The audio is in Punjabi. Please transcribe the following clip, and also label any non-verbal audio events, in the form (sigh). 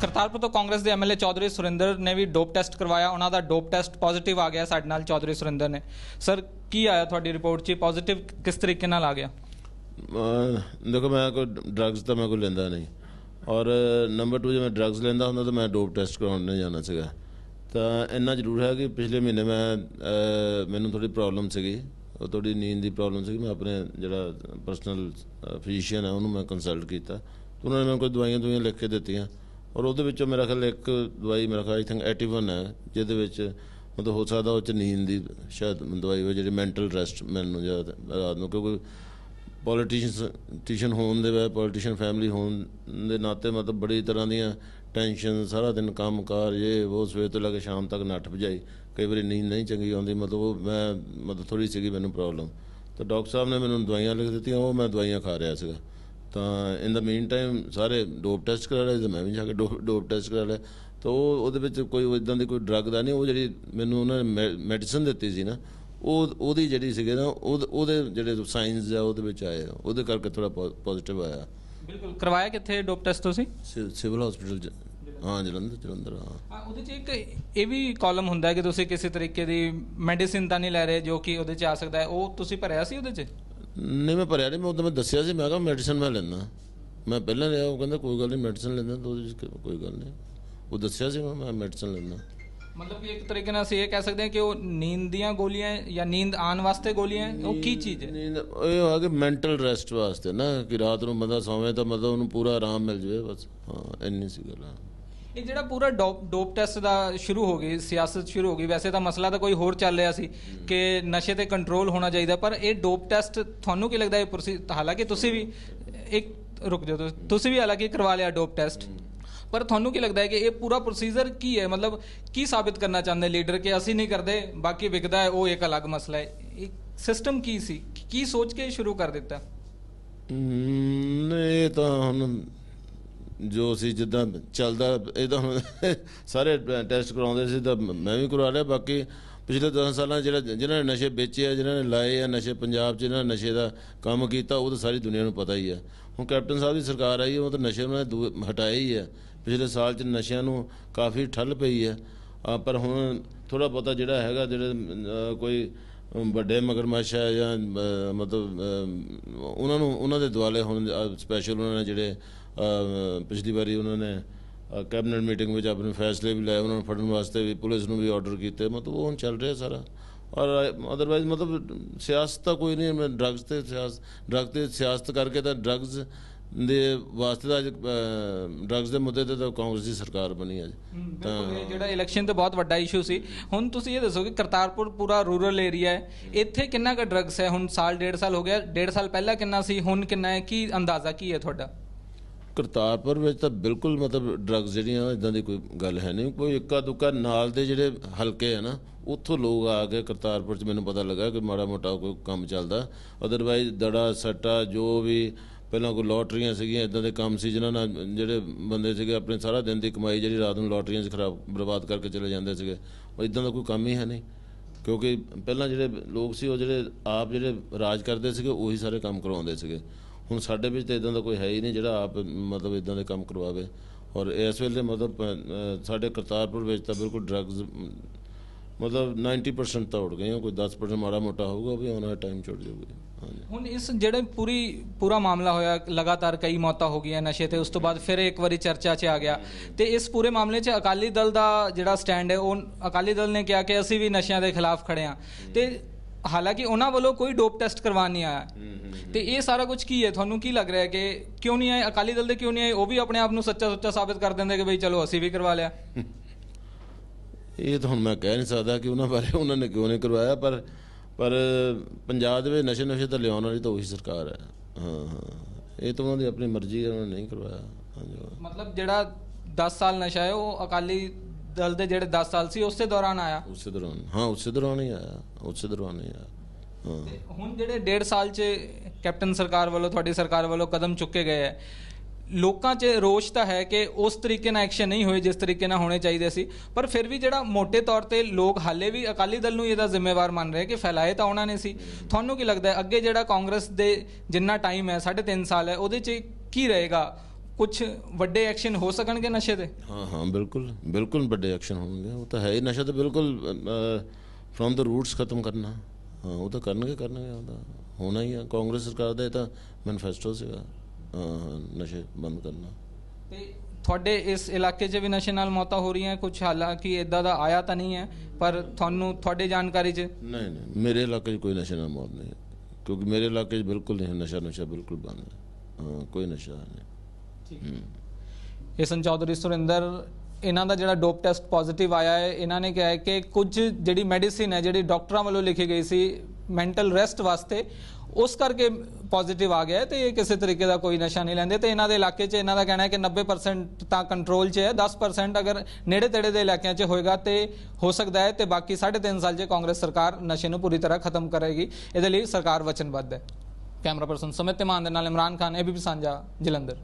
ਕਰਤਾਰਪੁਰ ਤੋਂ ਕਾਂਗਰਸ ਦੇ ਐਮਐਲਏ ਚੌਧਰੀ ਸੁਰਿੰਦਰ ਨੇ ਵੀ ਡੋਪ ਟੈਸਟ ਕਰਵਾਇਆ। ਉਹਨਾਂ ਦਾ ਡੋਪ ਟੈਸਟ ਪੋਜ਼ਿਟਿਵ ਆ ਗਿਆ ਸਾਡੇ ਨਾਲ ਚੌਧਰੀ ਸੁਰਿੰਦਰ ਨੇ। ਸਰ, ਕੀ ਆਇਆ ਤੁਹਾਡੀ ਰਿਪੋਰਟ 'ਚ? ਪੋਜ਼ਿਟਿਵ ਕਿਸ ਤਰੀਕੇ ਨਾਲ ਆ ਗਿਆ? ਦੇਖੋ, ਮੈਂ ਕੋਈ ਡਰੱਗਸ ਤਾਂ ਮੈਂ ਕੋਈ ਲੈਂਦਾ ਨਹੀਂ। ਔਰ ਨੰਬਰ 2 ਜੇ ਮੈਂ ਡਰੱਗਸ ਲੈਂਦਾ ਹੁੰਦਾ ਤਾਂ ਮੈਂ ਡੋਪ ਟੈਸਟ ਕਰਾਉਣ ਨਹੀਂ ਜਾਣਾ ਸੀਗਾ। ਤਾਂ ਇੰਨਾ ਜ਼ਰੂਰ ਹੈ ਕਿ ਪਿਛਲੇ ਮਹੀਨੇ ਮੈਂ ਮੈਨੂੰ ਥੋੜੀ ਪ੍ਰੋਬਲਮ ਸੀਗੀ। ਉਹ ਥੋੜੀ ਨੀਂਦ ਦੀ ਪ੍ਰੋਬਲਮ ਸੀਗੀ। ਮੈਂ ਆਪਣੇ ਜਿਹੜਾ ਪਰਸਨਲ ਫਿਜ਼ੀਸ਼ੀਅਨ ਹੈ ਉਹਨੂੰ ਮੈਂ ਕੰਸਲਟ ਕੀਤਾ। ਉਹਨਾਂ ਨੇ ਮੈਨੂੰ ਕੋਈ ਦਵਾਈਆਂ ਦਵਾਈਆਂ ਲਿਖ ਕੇ ਦਿੱਤੀਆਂ। ਔਰ ਉਹਦੇ ਵਿੱਚੋਂ ਮੇਰਾ ਖਿਆਲ ਇੱਕ ਦਵਾਈ ਮੇਰਾ ਖਿਆਲ ਆਈ ਥਿੰਕ 81 ਹੈ, ਜਿਹਦੇ ਵਿੱਚ ਮਤਲਬ ਹੋ ਸਕਦਾ ਉਹ ਚ ਨੀਂਦ ਦੀ ਸ਼ਾਇਦ ਦਵਾਈ ਹੋਵੇ ਜਿਹੜੀ ਮੈਂਟਲ ਰੈਸਟ ਮੈਨੂੰ ਜਾਂ ਰਾਤ ਨੂੰ ਕਿਉਂਕਿ ਪੋਲੀਟੀਸ਼ੀਅਨ ਹੋਣ ਦੇ ਵੇ ਪੋਲੀਟੀਸ਼ੀਅਨ ਫੈਮਿਲੀ ਹੋਣ ਦੇ ਨਾਤੇ ਮਤਲਬ ਬੜੀ ਤਰ੍ਹਾਂ ਦੀਆਂ ਟੈਨਸ਼ਨ ਸਾਰਾ ਦਿਨ ਕੰਮ ਕਾਰ ਇਹ, ਉਹ ਸਵੇਰ ਤੋਂ ਲੈ ਕੇ ਸ਼ਾਮ ਤੱਕ ਨੱਠ ਭਜਾਈ। ਕਈ ਵਾਰੀ ਨੀਂਦ ਨਹੀਂ ਚੰਗੀ ਆਉਂਦੀ, ਮਤਲਬ ਉਹ ਮੈਂ ਮਤਲਬ ਥੋੜੀ ਸੀਗੀ ਮੈਨੂੰ ਪ੍ਰੋਬਲਮ ਤਾਂ ਡਾਕਟਰ ਸਾਹਿਬ ਨੇ ਮੈਨੂੰ ਦਵਾਈਆਂ ਲਿਖ ਦਿੱਤੀਆਂ, ਉਹ ਮੈਂ ਦਵਾਈਆਂ ਖਾ ਰਿਹਾ ਸੀਗਾ। ਤਾਂ ਇਨ ਦਾ ਮੀਨ ਟਾਈਮ ਸਾਰੇ ਡੋਪ ਟੈਸਟ ਕਰਾ ਲਏ ਤੇ ਮੈਂ ਵੀ ਜਾ ਕੇ ਡੋਪ ਟੈਸਟ ਕਰਾ ਲਿਆ ਤਾਂ ਉਹ ਉਹਦੇ ਵਿੱਚ ਕੋਈ ਇਦਾਂ ਦੀ ਕੋਈ ਡਰੱਗ ਦਾ ਨਹੀਂ ਉਹ ਜਿਹੜੀ ਮੈਨੂੰ ਉਹਨਾਂ ਨੇ ਮੈਡੀਸਨ ਦਿੱਤੀ ਸੀ ਨਾ ਉਹ ਉਹਦੀ ਜਿਹੜੀ ਸੀਗੇ ਨਾ ਉਹਦੇ ਉਹਦੇ ਜਿਹੜੇ ਸਾਇੰਸ ਆ ਉਹਦੇ ਵਿੱਚ ਆਏ। ਉਹਦੇ ਕਰਕੇ ਥੋੜਾ ਪੋਜ਼ਿਟਿਵ ਆਇਆ। ਬਿਲਕੁਲ। ਕਰਵਾਇਆ ਕਿੱਥੇ ਡੋਪ ਟੈਸਟ ਤੁਸੀਂ? ਸਿਵਲ ਹਸਪੀਟਲ ਹਾਂ ਜਲੰਧਰ ਜਲੰਧਰ ਹਾਂ। ਉਹਦੇ 'ਚ ਇੱਕ ਇਹ ਵੀ ਕਾਲਮ ਹੁੰਦਾ ਕਿ ਤੁਸੀਂ ਕਿਸੇ ਤਰੀਕੇ ਦੀ ਮੈਡੀਸਿਨ ਤਾਂ ਨਹੀਂ ਲੈ ਰਹੇ ਜੋ ਕਿ ਉਹਦੇ 'ਚ ਆ ਸਕਦਾ ਹੈ। ਉਹ ਤੁਸੀਂ ਭਰਿਆ ਸੀ ਉਹਦੇ 'ਚ? ਨਹੀਂ ਮੈਂ ਭਰਿਆ ਨਹੀਂ ਮੈਂ ਉਦੋਂ ਮੈਂ ਦੱਸਿਆ ਸੀ ਮੈਂ ਕਿਹਾ ਮੈਡੀਸਨ ਮੈਂ ਲੈਂਦਾ। ਮੈਂ ਪਹਿਲਾਂ ਲਿਆ ਉਹ ਕਹਿੰਦਾ ਕੋਈ ਗੱਲ ਨਹੀਂ ਮੈਡੀਸਨ ਲੈਂਦਾ ਤਾਂ ਕੋਈ ਗੱਲ ਨਹੀਂ। ਉਹ ਦੱਸਿਆ ਸੀ ਮੈਂ ਮੈਡੀਸਨ ਲੈਂਦਾ। ਮਤਲਬ ਕਿ ਇੱਕ ਤਰੀਕੇ ਨਾਲ ਅਸੀਂ ਇਹ ਕਹਿ ਸਕਦੇ ਹਾਂ ਕਿ ਉਹ ਨੀਂਦ ਦੀਆਂ ਗੋਲੀਆਂ ਜਾਂ ਨੀਂਦ ਆਉਣ ਵਾਸਤੇ ਗੋਲੀਆਂ ਉਹ ਕੀ ਚੀਜ਼ ਹੈ? ਨੀਂਦ ਇਹ ਆ ਕਿ ਮੈਂਟਲ ਰੈਸਟ ਵਾਸਤੇ ਨਾ ਕਿ ਰਾਤ ਨੂੰ ਬੰਦਾ ਸੌਵੇਂ ਤਾਂ ਮਤਲਬ ਉਹਨੂੰ ਪੂਰਾ ਆਰਾਮ ਮਿਲ ਜਾਵੇ ਬਸ। ਹਾਂ ਇੰਨੀ ਸੀ ਗੱਲ ਹਾਂ। ਇਹ ਜਿਹੜਾ ਪੂਰਾ ਡੋਪ ਡੋਪ ਟੈਸਟ ਦਾ ਸ਼ੁਰੂ ਹੋ ਗਈ ਸਿਆਸਤ ਸ਼ੁਰੂ ਹੋ ਗਈ ਵੈਸੇ ਤਾਂ ਮਸਲਾ ਤਾਂ ਕੋਈ ਹੋਰ ਚੱਲ ਰਿਹਾ ਸੀ ਕਿ ਨਸ਼ੇ ਤੇ ਕੰਟਰੋਲ ਹੋਣਾ ਚਾਹੀਦਾ ਪਰ ਇਹ ਡੋਪ ਟੈਸਟ ਤੁਹਾਨੂੰ ਕੀ ਲੱਗਦਾ ਇਹ ਪ੍ਰੋਸੀ- ਹਾਲਾਂਕਿ ਤੁਸੀਂ ਵੀ ਇੱਕ ਰੁਕ ਜਾਓ ਤੁਸੀਂ- ਵੀ ਹਾਲਾਂਕਿ ਕਰਵਾ ਲਿਆ ਡੋਪ ਟੈਸਟ ਪਰ ਤੁਹਾਨੂੰ ਕੀ ਲੱਗਦਾ ਹੈ ਕਿ ਇਹ ਪੂਰਾ ਪ੍ਰੋਸੀਜਰ ਕੀ ਹੈ? ਮਤਲਬ ਕੀ ਸਾਬਿਤ ਕਰਨਾ ਚਾਹੁੰਦੇ ਲੀਡਰ ਕਿ ਅਸੀਂ ਨਹੀਂ ਕਰਦੇ ਬਾਕੀ ਵਿਕਦਾ ਹੈ ਉਹ ਇੱਕ ਅਲੱਗ ਮਸਲਾ ਹੈ। ਇਹ ਸਿਸਟਮ ਕੀ ਸੀ? ਕੀ ਸੋਚ ਕੇ ਸ਼ੁਰੂ ਕਰ ਦਿੱਤਾ? ਹਮ, ਇਹ ਤਾਂ ਹੁਣ ਜੋ ਸੀ ਜਿੱਦਾਂ ਚੱਲਦਾ ਇਹ ਤਾਂ ਹੁਣ ਸਾਰੇ ਟੈਸਟ ਕਰਾਉਂਦੇ ਸੀ ਤਾਂ ਮੈਂ ਵੀ ਕਰਵਾ ਲਿਆ। ਬਾਕੀ ਪਿਛਲੇ 10 ਸਾਲਾਂ ਜਿਹੜਾ ਜਿਨ੍ਹਾਂ ਨੇ ਨਸ਼ੇ ਵੇਚੇ ਆ ਜਿਨ੍ਹਾਂ ਨੇ ਲਾਏ ਆ ਨਸ਼ੇ ਪੰਜਾਬ 'ਚ ਜਿਨ੍ਹਾਂ ਨੇ ਨਸ਼ੇ ਦਾ ਕੰਮ ਕੀਤਾ ਉਹ ਤਾਂ ਸਾਰੀ ਦੁਨੀਆ ਨੂੰ ਪਤਾ ਹੀ ਆ। ਹੁਣ ਕੈਪਟਨ ਸਾਹਿਬ ਦੀ ਸਰਕਾਰ ਆਈ ਉਹ ਤਾਂ ਨਸ਼ੇ ਉਹਨਾਂ ਨੇ ਦੂ- ਹਟਾਏ ਹੀ ਆ। ਪਿਛਲੇ ਸਾਲ 'ਚ ਨਸ਼ਿਆਂ ਨੂੰ ਕਾਫੀ ਠੱਲ ਪਈ ਹੈ ਆ, ਪਰ ਹੁਣ ਥੋੜਾ ਬਹੁਤਾ ਜਿਹੜਾ ਹੈਗਾ ਜਿਹੜੇ ਕੋਈ ਵੱਡੇ ਮਗਰਮੱਛ ਹੈ ਜਾਂ ਮਤਲਬ ਉਹਨਾਂ ਨੂੰ ਉਹਨਾਂ ਦੇ ਦੁਆਲੇ ਹੁਣ ਸਪੈਸ਼ਲ ਉਹਨਾਂ ਨੇ ਜਿਹੜੇ ਪਿਛਲੀ ਵਾਰੀ ਉਹਨਾਂ ਨੇ ਕੈਬਨਿਟ ਮੀਟਿੰਗ ਵਿੱਚ ਆਪਣੇ ਫੈਸਲੇ ਵੀ ਲਏ ਉਹਨਾਂ ਨੂੰ ਫੜਨ ਵਾਸਤੇ ਵੀ ਪੁਲਿਸ ਨੂੰ ਵੀ ਆਰਡਰ ਕੀਤੇ। ਮਤਲਬ ਉਹ ਹੁਣ ਚੱਲ ਰਿਹਾ ਸਾਰਾ। ਔਰ ਅਦਰਵਾਈਜ਼ ਮਤਲਬ ਸਿਆਸਤ ਤਾਂ ਕੋਈ ਨਹੀਂ ਡਰੱਗਸ ਤੇ ਸਿਆਸਤ ਡਰੱਗ ਤੇ ਸਿਆਸਤ ਕਰਕੇ ਤਾਂ ਡਰੱਗਸ ਦੇ ਵਾਸਤੇ ਤਾਂ ਅੱਜ ਡਰੱਗਸ ਦੇ ਮੁੱਦੇ ਤੇ ਤਾਂ ਕਾਂਗਰਸ ਦੀ ਸਰਕਾਰ ਬਣੀ ਅੱਜ ਇਹ ਜਿਹੜਾ ਇਲੈਕਸ਼ਨ ਤੇ ਬਹੁਤ ਵੱਡਾ ਇਸ਼ੂ ਸੀ। ਹੁਣ ਤੁਸੀਂ ਇਹ ਦੱਸੋ ਕਿ ਕਰਤਾਰਪੁਰ ਪੂਰਾ ਰੂਰਲ ਏਰੀਆ ਹੈ। ਇੱਥੇ ਕਿੰਨਾ ਕੁ ਡਰੱਗਸ ਹੈ? ਹੁਣ ਸਾਲ ਡੇਢ ਸਾਲ ਹੋ ਗਿਆ। ਡੇਢ ਸਾਲ ਪਹਿਲਾਂ ਕਿੰਨਾ ਸੀ? ਹੁਣ ਕਿੰਨਾ ਹੈ? ਕੀ ਅੰਦਾਜ਼ਾ? ਕੀ ਹੈ ਤੁਹਾਡਾ? ਕਰਤਾਰਪੁਰ ਵਿੱਚ ਤਾਂ ਬਿਲਕੁਲ ਮਤਲਬ ਡਰੱਗਸ ਜਿਹੜੀਆਂ ਇਦਾਂ ਦੀ ਕੋਈ ਗੱਲ ਹੈ ਨਹੀਂ। ਕੋਈ ਇੱਕਾ ਦੁੱਕਾ ਨਾਲ ਦੇ ਜਿਹੜੇ ਹਲਕੇ ਆ ਨਾ, ਉੱਥੋਂ ਲੋਕ ਆ ਕੇ ਕਰਤਾਰਪੁਰ ਚ ਮੈਨੂੰ ਪਤਾ ਲੱਗਾ ਕਿ ਮਾੜਾ ਮੋਟਾ ਕੋਈ ਕੰਮ ਚੱਲਦਾ। ਅਦਰਵਾਈਜ਼ ਦੜਾ, ਸੱਟਾ, ਜੋ ਵੀ ਪਹਿਲਾਂ ਕੋਈ ਲੋਟਰੀਆਂ ਸੀਗੀਆਂ ਇਦਾਂ ਦੇ ਕੰਮ ਸੀ ਜਿਨ੍ਹਾਂ ਨਾਲ ਜਿਹੜੇ ਬੰਦੇ ਸੀਗੇ, ਆਪਣੇ ਸਾਰਾ ਦਿਨ ਦੀ ਕਮਾਈ ਜਿਹੜੀ ਰਾਤ ਨੂੰ ਲੋਟਰੀਆਂ 'ਚ ਖਰਾਬ, ਬਰਬਾਦ ਕਰਕੇ ਚਲੇ ਜਾਂਦੇ ਸੀਗੇ। ਉਹ ਇਦਾਂ ਦਾ ਕੋਈ ਕੰਮ ਹੀ ਹੈ ਨਹੀਂ। ਕਿਉਂਕਿ ਪਹਿਲਾਂ ਜਿਹੜੇ ਲੋਕ ਸੀ, ਉਹ ਜਿਹੜੇ ਆਪ ਜਿਹੜੇ ਰਾਜ ਕਰਦੇ ਸੀਗੇ, ਉਹੀ ਸਾਰੇ ਕੰਮ ਕਰਵਾਉਂਦੇ ਸੀਗੇ। ਹੁਣ ਸਾਡੇ ਵਿੱਚ ਤਾਂ ਇਦਾਂ ਦਾ ਕੋਈ ਹੈ ਹੀ ਨਹੀਂ ਜਿਹੜਾ ਆਪ ਮਤਲਬ ਇਦਾਂ ਦੇ ਕੰਮ ਕਰਵਾਵੇ। ਔਰ ਇਸ ਵੇਲੇ ਮਤਲਬ ਸਾਡੇ ਕਰਤਾਰਪੁਰ ਵਿੱਚ ਤਾਂ ਬਿਲਕੁਲ ਡਰੱਗਸ ਮਤਲਬ 90% ਤਾਂ ਉੜ ਗਏ ਆ, ਕੋਈ 10% ਮਾੜਾ ਮੋਟਾ ਹੋਊਗਾ ਵੀ ਆਉਣ ਵਾਲਾ ਟਾਈਮ ਛੁੱਟ ਜਾਊਗਾ। ਹੁਣ ਇਸ ਜਿਹੜੇ ਪੂਰੀ ਪੂਰਾ ਮਾਮਲਾ ਹੋਇਆ ਲਗਾਤਾਰ ਕਈ ਮੌਤਾਂ ਹੋ ਗਈਆਂ ਨਸ਼ੇ ਤੇ ਉਸ ਤੋਂ ਬਾਅਦ ਫਿਰ ਇੱਕ ਵਾਰੀ ਚਰਚਾ 'ਚ ਆ ਗਿਆ। ਤੇ ਇਸ ਪੂਰੇ ਮਾਮਲੇ 'ਚ ਅਕਾਲੀ ਦਲ ਦਾ ਜਿਹੜਾ ਸਟੈਂਡ ਹੈ ਉਹ ਅਕਾਲੀ ਦਲ ਨੇ ਕਿਹਾ ਕਿ ਅਸੀਂ ਵੀ ਨਸ਼ਿਆਂ ਦੇ ਖਿਲਾਫ ਖੜੇ ਹਾਂ। ਤੇ ਹਾਲਾਂਕਿ ਉਹਨਾਂ ਵੱਲੋਂ ਕੋਈ ਡੋਪ ਟੈਸਟ ਕਰਵਾਉਣ ਨਹੀਂ ਆਇਆ। ਤੇ ਇਹ ਸਾਰਾ ਕੁਝ ਕੀ ਹੈ? ਤੁਹਾਨੂੰ ਕੀ ਲੱਗ ਰਿਹਾ ਹੈ ਕਿ ਕਿਉਂ ਨਹੀਂ ਆਏ? ਅਕਾਲੀ ਦਲ ਦੇ ਕਿਉਂ ਨਹੀਂ ਆਏ? ਉਹ ਵੀ ਆਪਣੇ ਆਪ ਨੂੰ ਸੱਚਾ ਸੁੱਚਾ ਸਾਬਿਤ ਕਰ ਦਿੰਦੇ ਕਿ ਬਈ ਚਲੋ ਅਸੀਂ ਵੀ ਕਰਵਾ ਲਿਆ। (laughs) ਇਹ ਤਾਂ ਹੁਣ ਮੈਂ ਕਹਿ ਨਹੀਂ ਸਕਦਾ ਕਿ ਉਹਨਾਂ ਬਾਰੇ ਉਹਨਾਂ ਨੇ ਕਿਉਂ ਨਹੀਂ ਕਰਵਾਇਆ ਪਰ ਪਰ ਪੰਜਾਬ ਦੇ ਵਿੱਚ ਨਸ਼ੇ ਨਸ਼ੇ ਤਾਂ ਲਿਆਉਣ ਵਾਲੀ ਤਾਂ ਉਹੀ ਸਰਕਾਰ ਹੈ। ਹਾਂ ਹਾਂ। ਇਹ ਤਾਂ ਉਹਨਾਂ ਦੀ ਆਪਣੀ ਮਰਜ਼ੀ ਹੈ ਉਹਨਾਂ ਨੇ ਨਹੀਂ ਕਰਵਾਇਆ। ਮਤਲਬ ਜਿਹੜਾ 10 ਸਾਲ ਨਸ਼ਾ ਹੈ ਉਹ ਅਕਾਲੀ ਦਲ ਦੇ ਜਿਹੜੇ 10 ਸਾਲ ਸੀ ਉਸੇ ਦੌਰਾਨ ਆਇਆ। ਉਸੇ ਦੌਰਾਨ। ਹਾਂ ਉਸੇ ਦੌਰਾਨ ਹੀ ਆਇਆ। ਉਸੇ ਦੌਰਾਨ ਹੀ ਆਇਆ। ਹਾਂ। ਹੁਣ ਜਿਹੜੇ ਡੇਢ ਸਾਲ 'ਚ ਕੈਪਟਨ ਸਰਕਾਰ ਵੱਲੋਂ ਤੁਹਾਡੀ ਸਰਕਾਰ ਵੱਲੋਂ ਕਦਮ ਚੁੱਕੇ ਗਏ ਹੈ ਲੋਕਾਂ 'ਚ ਰੋਸ਼ ਤਾਂ ਹੈ ਕਿ ਉਸ ਤਰੀਕੇ ਨਾਲ ਐਕਸ਼ਨ ਨਹੀਂ ਹੋਏ ਜਿਸ ਤਰੀਕੇ ਨਾਲ ਹੋਣੇ ਚਾਹੀਦੇ ਸੀ ਪਰ ਫਿਰ ਵੀ ਜਿਹੜਾ ਮੋٹے ਤੌਰ ਤੇ ਲੋਕ ਹਾਲੇ ਵੀ ਅਕਾਲੀ ਦਲ ਨੂੰ ਇਹਦਾ ਜ਼ਿੰਮੇਵਾਰ ਮੰਨ ਰਹੇ ਕਿ ਫੈਲਾਏ ਤਾਂ ਉਹਨਾਂ ਨੇ ਸੀ। ਤੁਹਾਨੂੰ ਕੀ ਲੱਗਦਾ ਹੈ ਅੱਗੇ ਜਿਹੜਾ ਕਾਂਗਰਸ ਦੇ ਜਿੰਨਾ ਟਾਈਮ ਹੈ 3.5 ਸਾਲ ਹੈ ਉਹਦੇ 'ਚ ਕੀ ਰਹੇਗਾ? ਕੁਝ ਵੱਡੇ ਐਕਸ਼ਨ ਹੋ ਸਕਣਗੇ ਨਸ਼ੇ ਤੇ? ਹਾਂ ਹਾਂ ਬਿਲਕੁਲ ਬਿਲਕੁਲ ਵੱਡੇ ਐਕਸ਼ਨ ਹੋਣਗੇ। ਉਹ ਤਾਂ ਹੈ ਹੀ ਨਸ਼ਾ ਤਾਂ ਬਿਲਕੁਲ ਫਰੋਮ ਦ ਰੂਟਸ ਖਤਮ ਕਰਨਾ। ਹਾਂ ਉਹ ਤਾਂ ਕਰਨਗੇ ਕਰਨਗੇ ਉਹ ਤਾਂ ਹੋਣਾ ਹੀ ਆ। ਕਾਂਗਰਸ ਸਰਕਾਰ ਦਾ ਇਹ ਤਾਂ ਮੈਨੀਫੈਸਟੋ ਸੀਗਾ ਨਸ਼ੇ ਬੰਦ ਕਰਨਾ। ਤੇ ਤੁਹਾਡੇ ਇਸ ਇਲਾਕੇ 'ਚ ਵੀ ਨਸ਼ੇ ਨਾਲ ਮੌਤਾਂ ਹੋ ਰਹੀਆਂ ਕੁਝ ਹਾਲਾਂਕਿ ਇਦਾਂ ਦਾ ਆਇਆ ਤਾਂ ਨਹੀਂ ਹੈ ਪਰ ਤੁਹਾਨੂੰ ਤੁਹਾਡੇ ਜਾਣਕਾਰੀ 'ਚ? ਨਹੀਂ ਨਹੀਂ ਮੇਰੇ ਇਲਾਕੇ 'ਚ ਕੋਈ ਨਸ਼ੇ ਨਾਲ ਮੌਤ ਨਹੀਂ। ਕਿਉਂਕਿ ਮੇਰੇ ਇਲਾਕੇ 'ਚ ਬਿਲਕੁਲ ਨਹੀਂ ਨਸ਼ਾ ਨਸ਼ਾ ਬਿਲਕੁਲ ਬੰਦ ਹਾਂ ਕੋਈ ਨਸ਼ਾ ਨਹੀਂ। ਇਸਨ ਚੌਧਰੀ ਸੁਰਿੰਦਰ, ਇਹਨਾਂ ਦਾ ਜਿਹੜਾ ਡੋਪ ਟੈਸਟ ਪੋਜ਼ਿਟਿਵ ਆਇਆ ਹੈ, ਇਹਨਾਂ ਨੇ ਕਿਹਾ ਹੈ ਕਿ ਕੁਝ ਜਿਹੜੀ ਮੈਡੀਸਿਨ ਹੈ, ਜਿਹੜੀ ਡਾਕਟਰਾਂ ਵੱਲੋਂ ਲਿਖੀ ਗਈ ਸੀ ਮੈਂਟਲ ਰੈਸਟ ਵਾਸਤੇ, ਉਸ ਕਰਕੇ ਪੋਜ਼ਿਟਿਵ ਆ ਗਿਆ ਹੈ ਤੇ ਇਹ ਕਿਸੇ ਤਰੀਕੇ ਦਾ ਕੋਈ ਨਸ਼ਾ ਨਹੀਂ ਲੈਂਦੇ ਤੇ ਇਹਨਾਂ ਦੇ ਇਲਾਕੇ 'ਚ ਇਹਨਾਂ ਦਾ ਕਹਿਣਾ ਹੈ ਕਿ 90% ਤਾਂ ਕੰਟਰੋਲ 'ਚ ਹੈ 10% ਅਗਰ ਨੇੜੇ ਤੇੜੇ ਦੇ ਇਲਾਕਿਆਂ 'ਚ ਹੋਏਗਾ ਤੇ ਹੋ ਸਕਦਾ ਹੈ ਤੇ ਬਾਕੀ 3.5 ਸਾਲ 'ਚ ਕਾਂਗਰਸ ਸਰਕਾਰ ਨਸ਼ੇ ਨੂੰ ਪੂਰੀ ਤਰ੍ਹਾਂ ਖਤਮ ਕਰੇਗੀ। ਇਹਦੇ ਲਈ ਸਰਕਾਰ ਵਚਨਬੱਧ ਹੈ। ਕੈਮਰਾ ਪਰਸਨ ਸਮਿਤ ਮਾਨ ਦੇ ਨਾਲ ਇਮਰਾਨ ਖਾਨ ਏਬੀਪੀ ਸਾਂਝਾ, ਜਲੰਧਰ।